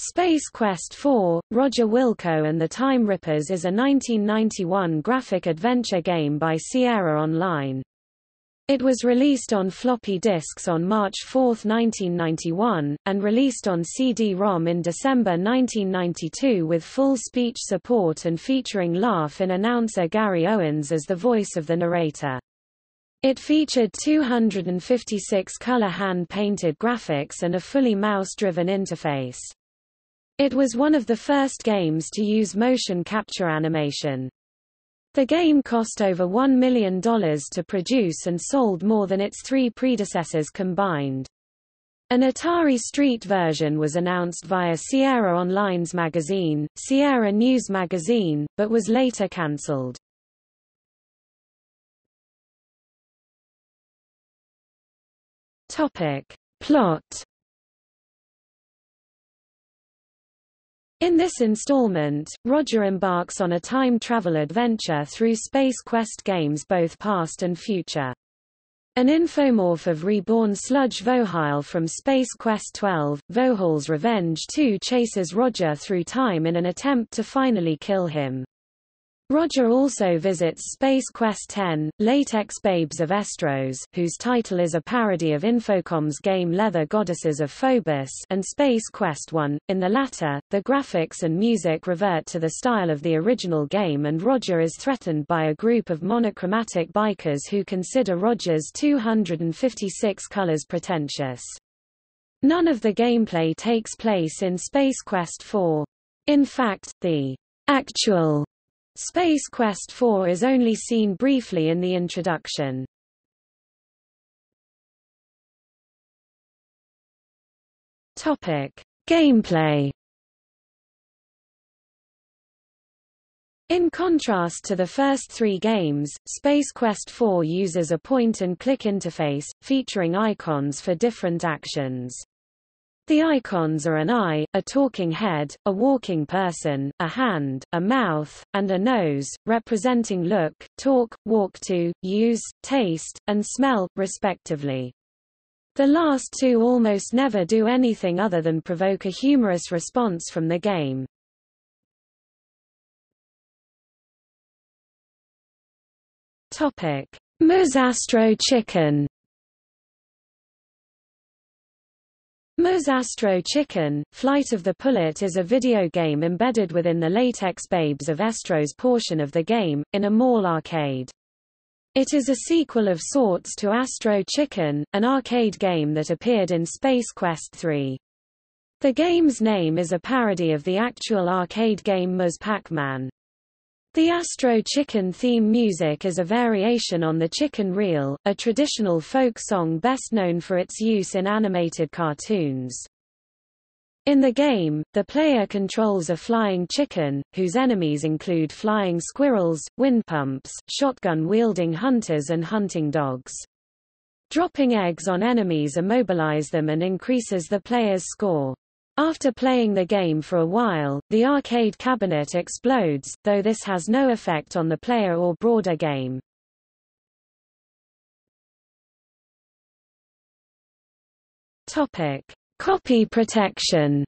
Space Quest IV, Roger Wilco and the Time Rippers is a 1991 graphic adventure game by Sierra Online. It was released on floppy disks on March 4, 1991, and released on CD-ROM in December 1992 with full speech support and featuring Laugh-In announcer Gary Owens as the voice of the narrator. It featured 256 color hand-painted graphics and a fully mouse-driven interface. It was one of the first games to use motion capture animation. The game cost over $1 million to produce and sold more than its three predecessors combined. An Atari Street version was announced via Sierra Online's magazine, Sierra News Magazine, but was later cancelled. Topic. Plot In this installment, Roger embarks on a time travel adventure through Space Quest games both past and future. An infomorph of reborn Sludge Vohaul from Space Quest 12, Vohaul's Revenge 2 chases Roger through time in an attempt to finally kill him. Roger also visits Space Quest 10, Latex Babes of Estros, whose title is a parody of Infocom's game Leather Goddesses of Phobos and Space Quest 1. In the latter, the graphics and music revert to the style of the original game and Roger is threatened by a group of monochromatic bikers who consider Roger's 256 colors pretentious. None of the gameplay takes place in Space Quest 4. In fact, the actual Space Quest IV is only seen briefly in the introduction. Topic: Gameplay. In contrast to the first three games, Space Quest IV uses a point-and-click interface, featuring icons for different actions. The icons are an eye, a talking head, a walking person, a hand, a mouth, and a nose, representing look, talk, walk to, use, taste, and smell, respectively. The last two almost never do anything other than provoke a humorous response from the game. Topic: Ms. Astro Chicken Ms. Astro Chicken, Flight of the Pullet is a video game embedded within the Latex Babes of Estros portion of the game, in a mall arcade. It is a sequel of sorts to Astro Chicken, an arcade game that appeared in Space Quest 3. The game's name is a parody of the actual arcade game Ms. Pac-Man. The Astro Chicken theme music is a variation on the Chicken Reel, a traditional folk song best known for its use in animated cartoons. In the game, the player controls a flying chicken, whose enemies include flying squirrels, wind pumps, shotgun-wielding hunters and hunting dogs. Dropping eggs on enemies immobilize them and increases the player's score. After playing the game for a while, the arcade cabinet explodes, though this has no effect on the player or broader game. Topic: Copy protection.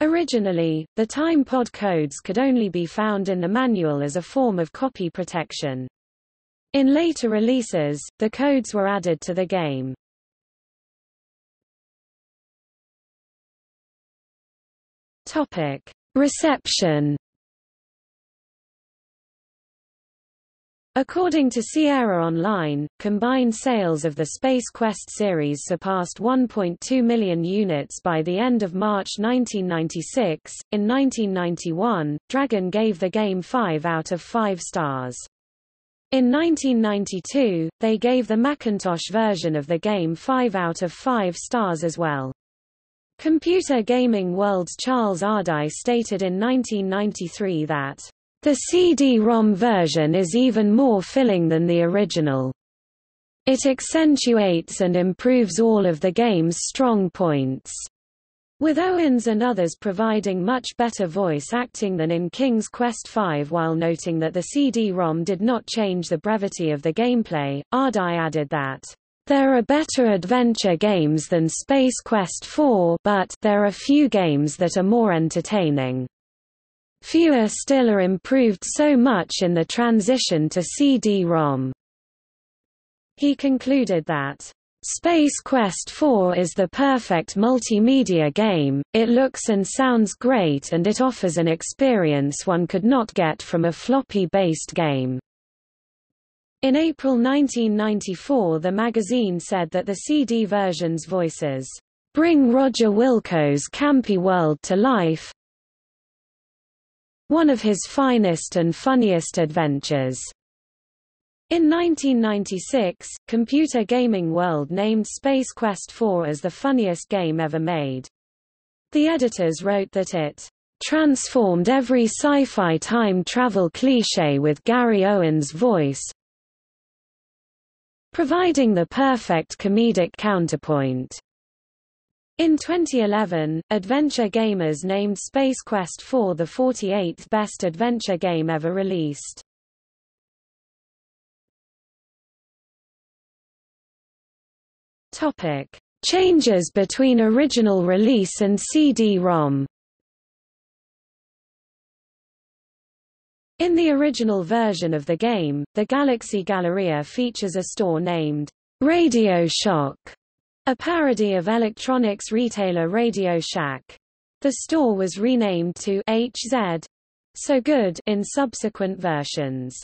Originally, the time pod codes could only be found in the manual as a form of copy protection. In later releases, the codes were added to the game. Topic: Reception. According to Sierra Online, combined sales of the Space Quest series surpassed 1.2 million units by the end of March 1996. In 1991, Dragon gave the game 5 out of 5 stars. In 1992, they gave the Macintosh version of the game 5 out of 5 stars as well. Computer Gaming World's Charles Ardai stated in 1993 that, "...the CD-ROM version is even more filling than the original. It accentuates and improves all of the game's strong points." with Owens and others providing much better voice acting than in King's Quest V while noting that the CD-ROM did not change the brevity of the gameplay, Ardai added that, There are better adventure games than Space Quest 4 but there are few games that are more entertaining. Fewer still are improved so much in the transition to CD-ROM. He concluded that Space Quest 4 is the perfect multimedia game, it looks and sounds great and it offers an experience one could not get from a floppy-based game. In April 1994 the magazine said that the CD version's voices, "...bring Roger Wilco's campy world to life one of his finest and funniest adventures." In 1996, Computer Gaming World named Space Quest IV as the funniest game ever made. The editors wrote that it transformed every sci-fi time travel cliché with Gary Owens' voice, providing the perfect comedic counterpoint. In 2011, Adventure Gamers named Space Quest 4 the 48th best adventure game ever released. Topic: Changes between original release and CD-ROM. In the original version of the game, the Galaxy Galleria features a store named Radio Shock, a parody of electronics retailer Radio Shack. The store was renamed to HZ So Good in subsequent versions.